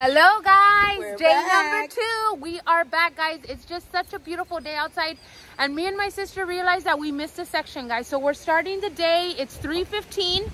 Hello guys, We're day back. number two. We are back guys. It's just such a beautiful day outside. And me and my sister realized that we missed a section guys. So we're starting the day. It's 3.15.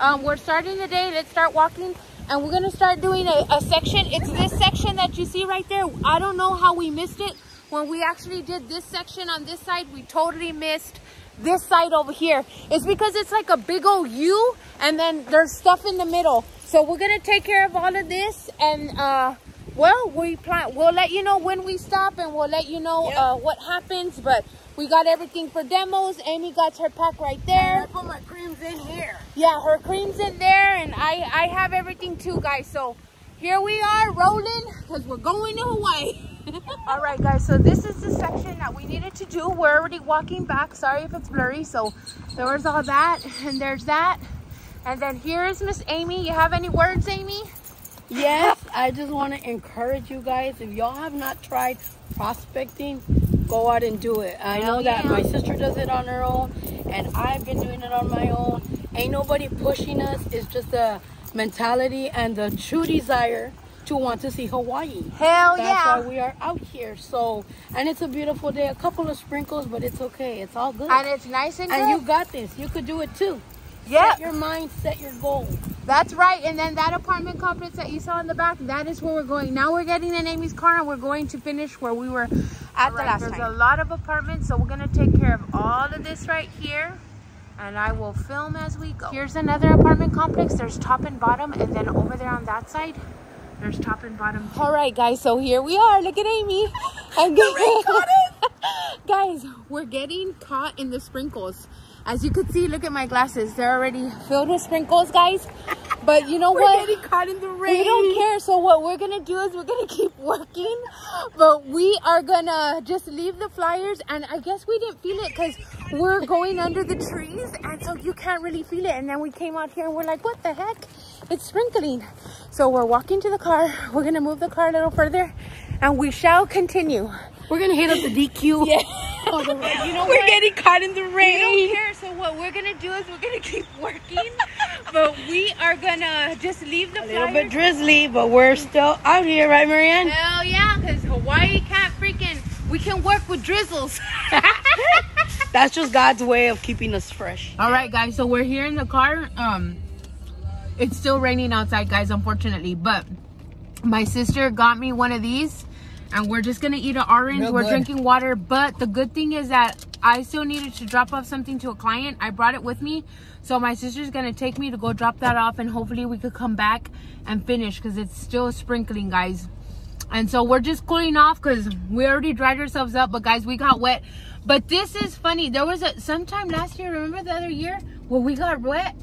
Um, we're starting the day. Let's start walking. And we're gonna start doing a, a section. It's this section that you see right there. I don't know how we missed it. When we actually did this section on this side, we totally missed this side over here. It's because it's like a big old U and then there's stuff in the middle. So we're gonna take care of all of this and uh well we plan we'll let you know when we stop and we'll let you know Yep. uh what happens but we got everything for demos. Amy got her pack right there. I put my creams in here. yeah her cream's in there and i i have everything too guys. So here we are rolling because we're going to hawaii. All right guys so this is the section that we needed to do. We're already walking back. Sorry if it's blurry. So there was all that and there's that and then here is miss amy you have any words amy Yes, I just want to encourage you guys. If y'all have not tried prospecting, go out and do it. I know Hell that my sister does it on her own, and I've been doing it on my own. Ain't nobody pushing us. It's just the mentality and the true desire to want to see Hawaii. hell That's yeah That's why we are out here. So, and it's a beautiful day. A couple of sprinkles, but it's okay. It's all good. and it's nice and, And you got this. You could do it too. Yeah Set your mind, set your goal. That's right. And then that apartment complex that you saw in the back, that is where we're going. Now we're getting in Amy's car and we're going to finish where we were at the last time. There's a lot of apartments, so we're going to take care of all of this right here. And I will film as we go. Here's another apartment complex. There's top and bottom. And then over there on that side, there's top and bottom. All right, guys. So here we are. Look at Amy. And guys, we're getting caught in the sprinkles. As you can see, look at my glasses. They're already filled with sprinkles, guys. But you know what? We're getting caught in the rain. We don't care. So what we're gonna do is we're gonna keep working, but we are gonna just leave the flyers. And I guess we didn't feel it because we're going under the trees, and so you can't really feel it. And then we came out here and we're like, what the heck? It's sprinkling. So we're walking to the car. We're gonna move the car a little further, and we shall continue. We're gonna hit up the DQ. Yeah. you know We're what? getting caught in the We rain. don't care. So what we're gonna do is we're gonna keep working, but we are gonna just leave the A little bit drizzly, but we're still out here, right, Marianne? Hell yeah, because Hawaii can't freaking. We can work with drizzles. That's just God's way of keeping us fresh. All right, guys. So we're here in the car. Um, it's still raining outside, guys. Unfortunately, but my sister got me one of these, and we're just gonna eat an orange. Real we're good. drinking water, but the good thing is that I still needed to drop off something to a client. I brought it with me, so my sister's gonna take me to go drop that off, and hopefully we could come back and finish because it's still sprinkling, guys. And so we're just cooling off because we already dried ourselves up. But guys, we got wet. But this is funny. There was a sometime last year. Remember the other year where we got wet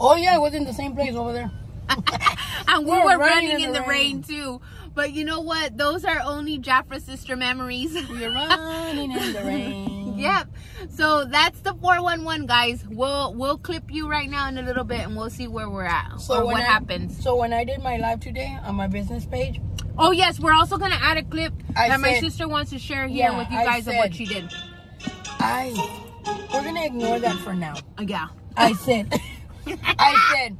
Oh yeah, it was in the same place over there. and we We're were running running in the rain. too. But you know what? Those are only Jafra sister memories. We're running in the rain. Yep. So that's the 411 guys. We'll we'll clip you right now in a little bit and we'll see where we're at or what I- happens. So when I did my live today on my business page, Oh yes, we're also gonna add a clip I that my sister wants to share here Yeah, with you I guys of what she did. I we're gonna ignore that for now. Yeah. I said, I said,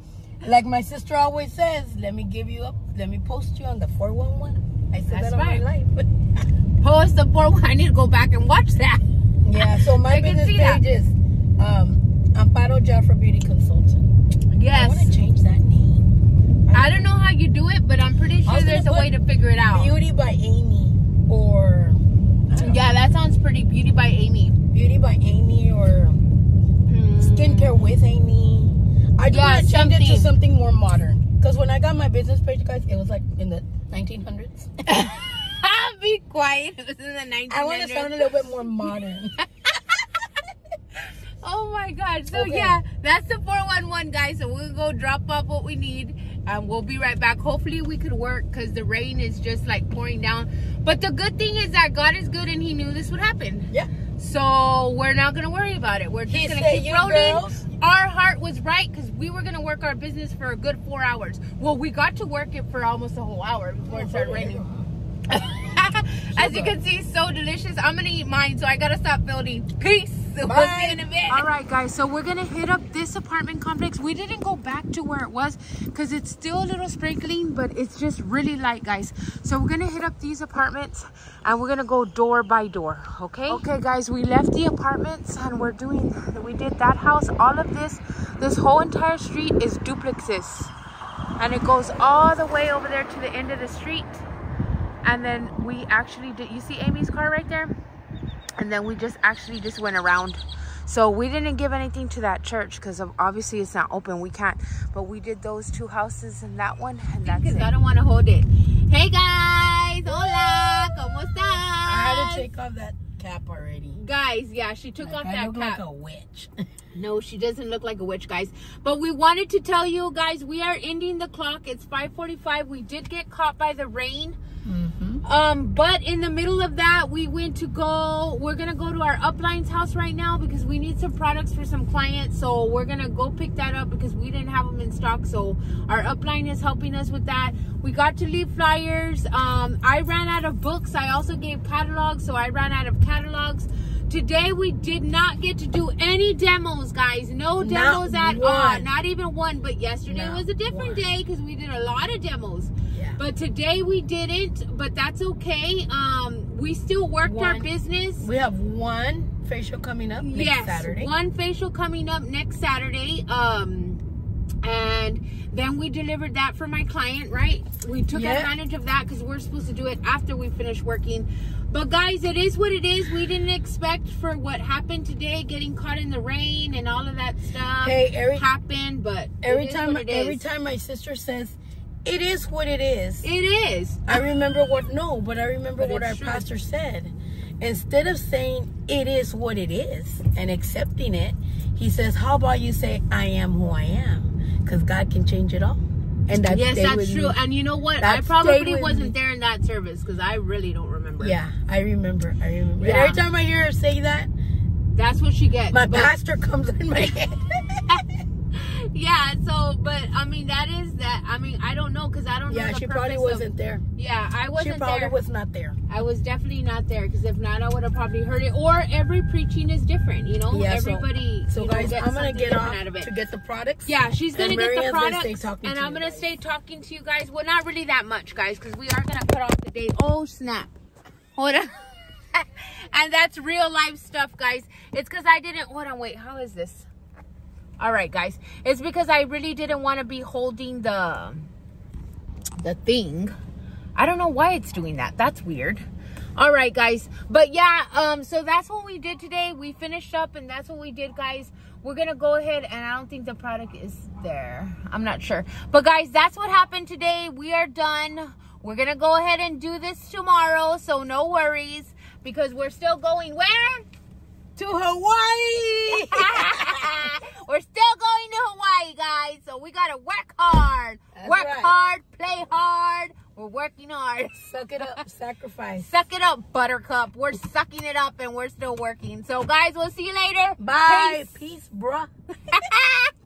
like my sister always says, let me give you up, let me post you on the 411. I said That's that on right. my live. Post the four. I need to go back and watch that. Yeah, so my business page is um, Amparo Jafra Beauty Consultant. I Yes. want to change that name. I don't know how you do it, but I'm pretty I sure was there's a gonna way to figure it out. Beauty by Amy or I don't Yeah, that sounds pretty. Beauty by Amy. know, Beauty by Amy or Skincare with Amy. I do Yeah, want to change it to something. more modern. Because when I got my business page, guys, it was like in the 1900s. Be quiet. This is in the 1900s. I want to sound a little bit more modern. Oh my god. So Okay. yeah, that's the 411 guys. So we'll go drop off what we need and we'll be right back. Hopefully we could work because the rain is just like pouring down. But the good thing is that God is good and he knew this would happen. yeah. So we're not gonna worry about it. We're just gonna keep "You rolling. girls." Our heart was right because we were gonna work our business for a good four hours. Well, we got to work it for almost a whole hour before it started raining. As you can see, so delicious. I'm gonna eat mine, so I gotta stop building. Peace. Bye. We'll see you in a bit. All right, guys. So we're gonna hit up this apartment complex. We didn't go back to where it was because it's still a little sprinkling, but it's just really light, guys. So we're gonna hit up these apartments and we're gonna go door by door. Okay. Okay, guys. We left the apartments and we're doing. We did that house. All of this, this whole entire street is duplexes, and it goes all the way over there to the end of the street. And then we actually did. You see Amy's car right there? And then we just actually just went around so we didn't give anything to that church because obviously it's not open we can't but we did those two houses and that one and that's Because it I don't want to hold it. Hey guys, hola, ¿cómo estás? I had to take off that cap already. guys yeah she took off I that look cap like a witch. no she doesn't look like a witch guys but we wanted to tell you guys we are ending the clock it's 5:45. we did get caught by the rain mm-hmm. Um, but in the middle of that, we went to go, we're gonna go to our uplines house right now because we need some products for some clients. So we're gonna go pick that up because we didn't have them in stock. So our upline is helping us with that. We got to leave flyers. Um, I ran out of books. I also gave catalogs, so I ran out of catalogs. Today we did not get to do any demos, guys. No Not demos at all. Not even one. But yesterday Not was a different one. day because we did a lot of demos. But today we didn't, but that's okay. Um, we still worked our business. We have one facial coming up next yes, Saturday. one facial coming up next Saturday. Um, and then we delivered that for my client, right? We took Yeah. advantage of that because we're supposed to do it after we finish working. But guys, it is what it is. We didn't expect for what happened today, getting caught in the rain and all of that stuff. Hey, every happened, but every time every time my sister says, "It is what it is." it is. I remember what no, but I remember But what our true. pastor said. Instead of saying it is what it is and accepting it, he says, "How about you say I am who I am?" Because God can change it all. And that yes, that's true. me. And you know what? That I probably wasn't me. there in that service because I really don't remember. Yeah, I remember. I remember. Yeah. Every time I hear her say that, That's what she gets. my pastor comes in my head. yeah, so, but I mean, that is that. I mean, I don't know because I don't know. yeah, she probably wasn't there. yeah, I wasn't there. She probably there. was not there. I was definitely not there because if not, I would have probably heard it. Or every preaching is different, you know? Yeah, so- Everybody. So know, guys, I'm gonna get off out of it. to get the products. Yeah, she's gonna get the products, stay talking and I'm gonna guys. stay talking to you guys. Well, not really that much, guys, because we are gonna cut off the date. Oh snap! Hold on. and that's real life stuff, guys. It's because I didn't. Hold on, wait. How is this? All right, guys. It's because I really didn't want to be holding the the thing. I don't know why it's doing that. That's weird. All right, guys. But yeah, um, so that's what we did today. We finished up and that's what we did, guys. We're gonna go ahead and I don't think the product is there. I'm not sure. But guys, that's what happened today. We are done. We're gonna go ahead and do this tomorrow, so no worries. Because we're still going where? To Hawaii. we're still going to Hawaii, guys. So we gotta work hard. That's work right. hard, play hard. We're working hard. Suck it up, sacrifice. Suck it up, Buttercup. We're sucking it up and we're still working. So, guys, we'll see you later. Bye. Peace. Peace, bruh.